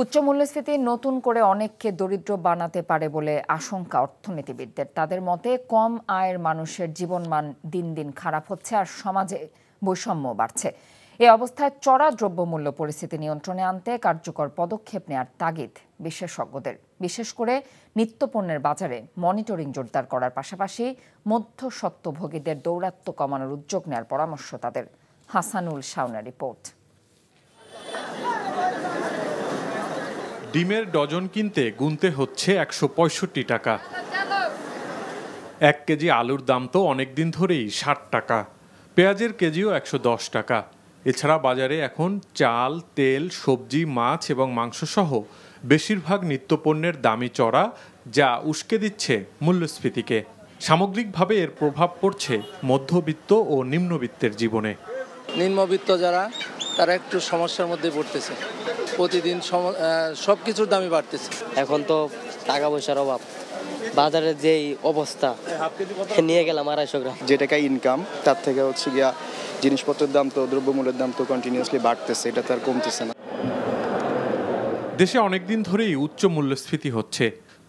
উচ্চ মূল্যস্ফীতি নতুন করে অনেককে দরিদ্র বানাতে পারে বলে আশঙ্কা অর্থনীতিবিদদের। তাদের মতে, কম আয়ের মানুষের জীবনমান দিন দিন খারাপ হচ্ছে আর সমাজে বৈষম্য বাড়ছে। এ অবস্থায় চড়া দ্রব্যমূল্য পরিস্থিতি নিয়ন্ত্রণে আনতে কার্যকর পদক্ষেপ নেয়ার তাগিদ বিশেষজ্ঞদের। বিশেষ করে নিত্যপণ্যের বাজারে মনিটরিং জোরদার করার পাশাপাশি মধ্যস্বত্বভোগীদের দৌরাত্ম্য কমানোর উদ্যোগ নেয়ার পরামর্শ তাদের। হাসানুল শাওনা রিপোর্ট। ডিমের ডজন কিনতে গুনতে হচ্ছে একশো পঁয়ষট্টি টাকা। এক কেজি আলুর দাম তো অনেক দিন ধরেই ষাট টাকা। পেঁয়াজের কেজিও একশো দশ টাকা। এছাড়া বাজারে এখন চাল, তেল, সবজি, মাছ এবং মাংসসহ বেশিরভাগ নিত্যপণ্যের দামি চড়া যা উস্কে দিচ্ছে মূল্যস্ফীতিকে। সামগ্রিকভাবে এর প্রভাব পড়ছে মধ্যবিত্ত ও নিম্নবিত্তের জীবনে। নিম্নবিত্ত যারা তারা একটু সমস্যার মধ্যে পড়তেছে। প্রতিদিন সব কিছুর দামই বাড়তেছে। এখন তো টাকা পয়সার অভাব। বাজারের যেই অবস্থা নিয়ে গেলাম আড়াইশো গ্রাম। যে টাকা ইনকাম তার থেকে হচ্ছে গিয়া জিনিসপত্রের দাম তো দ্রব্যমূল্যের দাম তো কন্টিনিউসলি বাড়তেছে এটা তো আর কমতেছে না। দেশে অনেকদিন ধরেই উচ্চ মূল্যস্ফীতি হচ্ছে।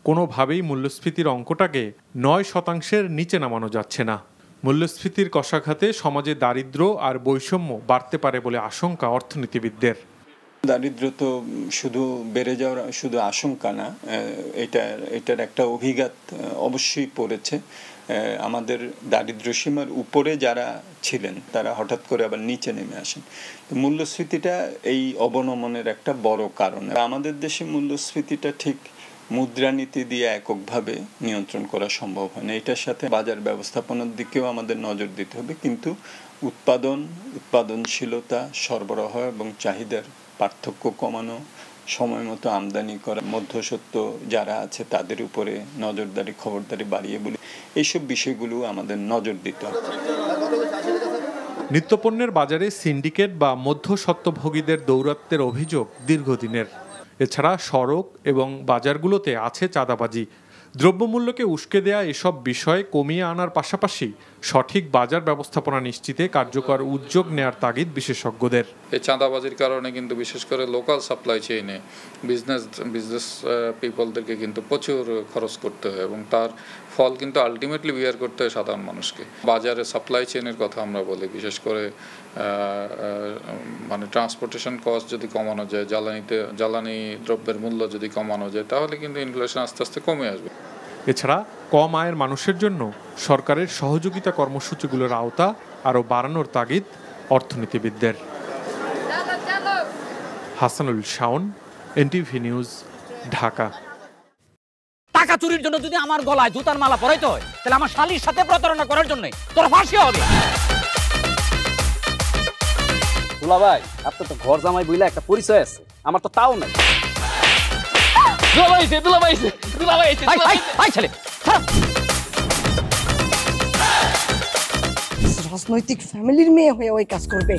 কোনোভাবেই মূল্যস্ফীতির অঙ্কটাকে নয় শতাংশের নিচে নামানো যাচ্ছে না। মূল্যস্ফীতির কষাঘাতে সমাজে দারিদ্র আর বৈষম্য বাড়তে পারে বলে আশঙ্কা অর্থনীতিবিদদের। দারিদ্র তো শুধু বেড়ে যাওয়ার শুধু আশঙ্কা না এটা, এটার একটা অভিঘাত অবশ্যই পড়েছে। আমাদের দারিদ্র সীমার উপরে যারা ছিলেন, তারা হঠাৎ করে আবার নিচে নেমে আসেন। মূল্যস্ফীতিটা এই অবনমনের একটা বড় কারণ। আমাদের দেশে মূল্যস্ফীতিটা ঠিক মুদ্রানীতি দিয়ে এককভাবে নিয়ন্ত্রণ করা সম্ভব হয় না। এটার সাথে বাজার ব্যবস্থাপনার দিকেও আমাদের নজর দিতে হবে। কিন্তু উৎপাদন, উৎপাদনশীলতা, সরবরাহ এবং চাহিদার পার্থক্য কমানো, সময় মতো আমদানি করা, মধ্যসত্ত্ব যারা আছে তাদের উপরে নজরদারি, খবরদারি বাড়িয়ে বলি এইসব বিষয়গুলো আমাদের নজর দিতে হবে। নিত্যপণ্যের বাজারে সিন্ডিকেট বা মধ্যস্বত্বভোগীদের দৌরাত্বের অভিযোগ দীর্ঘদিনের। এছাড়া সড়ক এবং বাজারগুলোতে আছে চাঁদাবাজি। দ্রব্যমূল্যকে উস্কে দেয়া এসব বিষয় কমিয়ে আনার পাশাপাশি সঠিক বাজার ব্যবস্থাপনা নিশ্চিতে কার্যকর উদ্যোগ নেয়ার তাগিদ বিশেষজ্ঞদের। এই চাঁদাবাজির কারণে কিন্তু বিশেষ করে লোকাল সাপ্লাই চেইনে বিজনেস বিজনেস পিপলদেরকে কিন্তু প্রচুর খরচ করতে হয় এবং তার ফল কিন্তু আলটিমেটলি বিয়ার করতে হয় সাধারণ মানুষকে। বাজারে সাপ্লাই চেইনের কথা আমরা বলি, বিশেষ করে মানে ট্রান্সপোর্টেশন কস্ট যদি কমানো যায় জ্বালানিতে জ্বালানি দ্রব্যের মূল্য যদি কমানো যায় তাহলে কিন্তু ইনফ্লেশন আস্তে আস্তে কমে আসবে। এছাড়া কম আয়ের মানুষের জন্য সরকারের সহযোগিতা কর্মসূচিগুলোর আওতা আরও বাড়ানোর তাগিদ অর্থনীতিবিদদের। Hasanul Shaon NTV news Dhaka. টাকা চুরির জন্য যদি আমার গলায় জুতার মালা পরাইতে হয় তাহলে আমার শালির সাথে প্রতারণা করার জন্য তোর ফাঁসি হবে। দুলা ভাই আপনার তো ঘর জামাই বইলে একটা পরিচয় আছে আমার তো তাও নাই। রাজনৈতিক ফ্যামিলির মেয়ে হয়ে ওই কাজ করবে।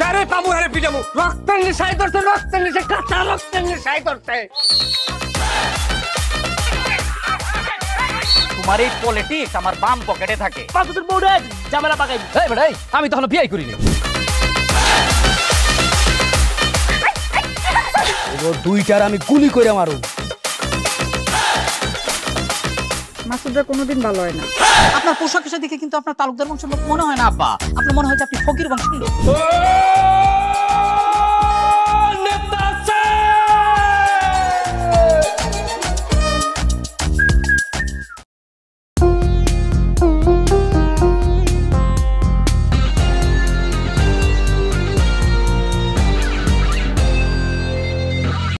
যারে পাবো পিটাবো রক্তের নেশায় ধরছে রক্তের নেশায় কাঁচা রক্তের নেশায় ধরছে। তোমার এই পলিটিক্স আমার বাম পকেটে থাকে। পাঁচদের বউরে ঝামেলা পাকাই এই আমি তখন বিয়াই করিনি। দুইটার আমি গুলি করে মারু। মাসুদরা কোনোদিন ভালো হয় না। আপনার পোশাক আশাক দেখে কিন্তু আপনার তালুকদার বংশের লোক মনে হয় না আব্বা। আপনার মনে হয় যে আপনি ফকির বংশের লোক।